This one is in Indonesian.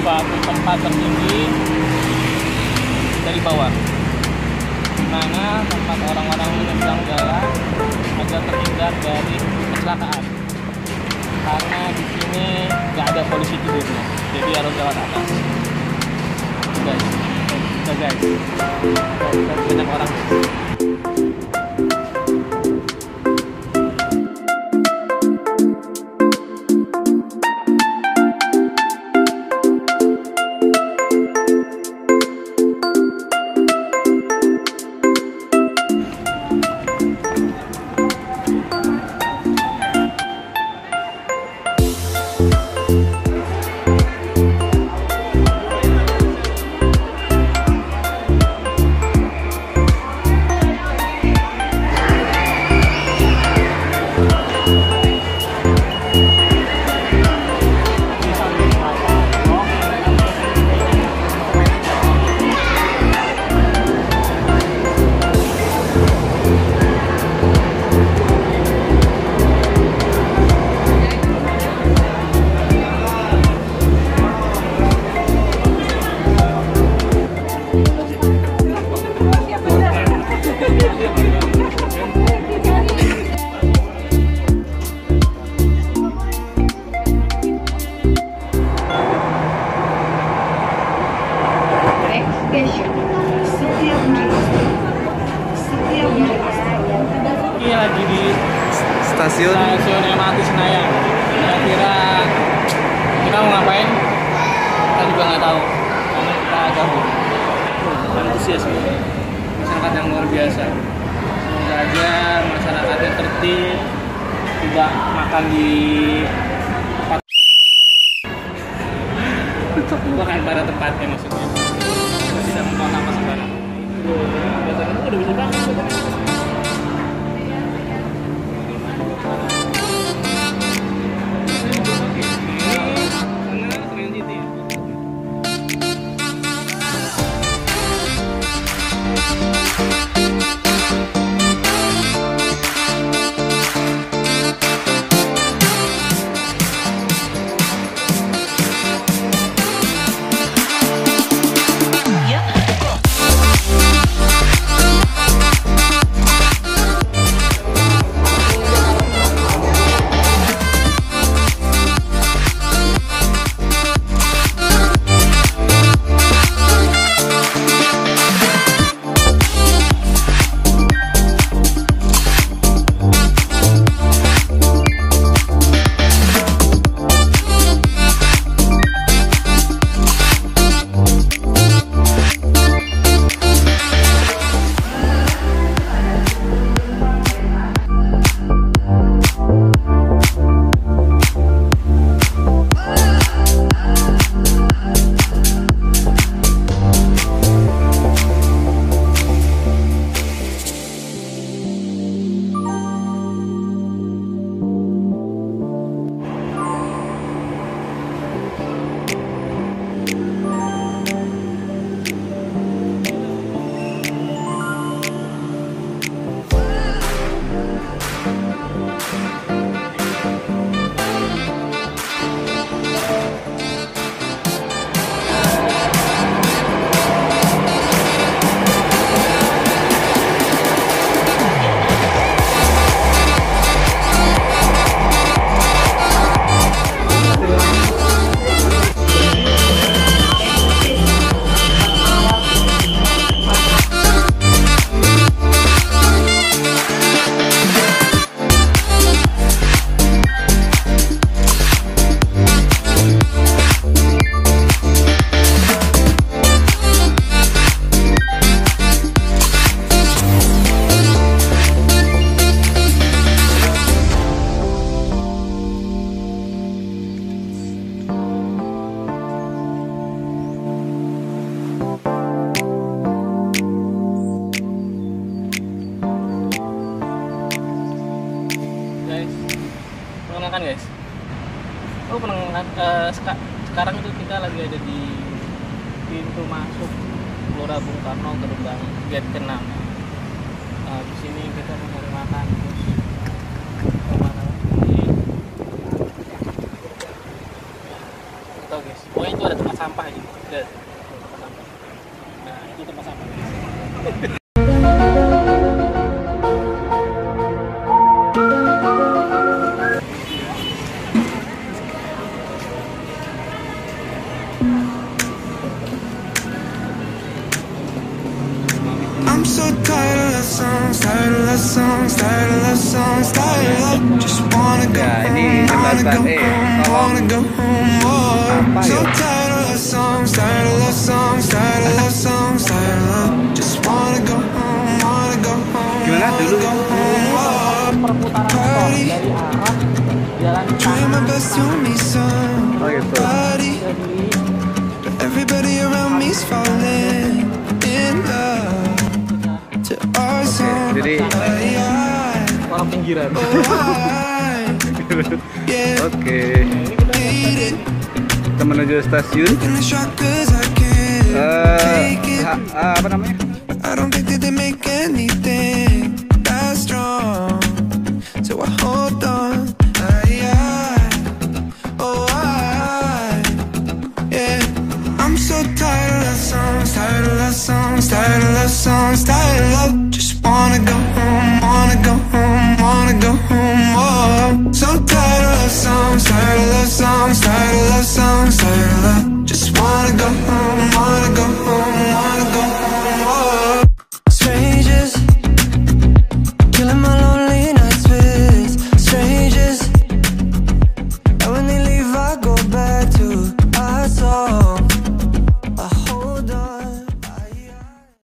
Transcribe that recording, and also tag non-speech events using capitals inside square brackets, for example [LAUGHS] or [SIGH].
suatu tempat tertinggi dari bawah. Mana tempat orang-orang menyeberang jalan agar terhindar dari kecelakaan. Karena di sini nggak ada polisi tidurnya jadi harus lewat atas. Guys Tuh, guys banyak orang Ini lagi di Stasiun. Stasiun MRT Senayan. Kira-kira kita mau ngapain? Kita juga nggak tahu. Karena kita gabung antusias gitu masyarakat yang luar biasa. Semoga aja masyarakatnya tertib tidak makan di tempat bukan pada tempatnya maksudnya tidak membuang sampah sembarangan biasanya udah bisa banget seka- sekarang itu kita lagi ada di pintu masuk Gelora Bung Karno gerbang gate ke-6 Nah, di sini kita mau cari makan. Terus ke mana Nggak tahu guys. Pokoknya itu ada tempat sampah gitu nah itu tempat sampah. I'm so tired of love songs, tired of love songs, tired of love songs, tired of love. Oh. Just wanna go home, wanna go home, wanna go home. Oh, so tired of love songs, tired of love songs, tired of love songs, tired of love. Just wanna go home, wanna go home, wanna go home. Oh, perputaran motor dari arah jalan trying my best to meet Oh jadi- orang pinggiran. [LAUGHS] Oke. Kita menuju stasiun. Eh, ha- ah, apa namanya? songs tied up Just wanna go home, wanna go home, wanna go home oh. So tired of love songs, tired of love songs, tired of love songs, tired of love Just wanna go home, wanna go home, wanna go home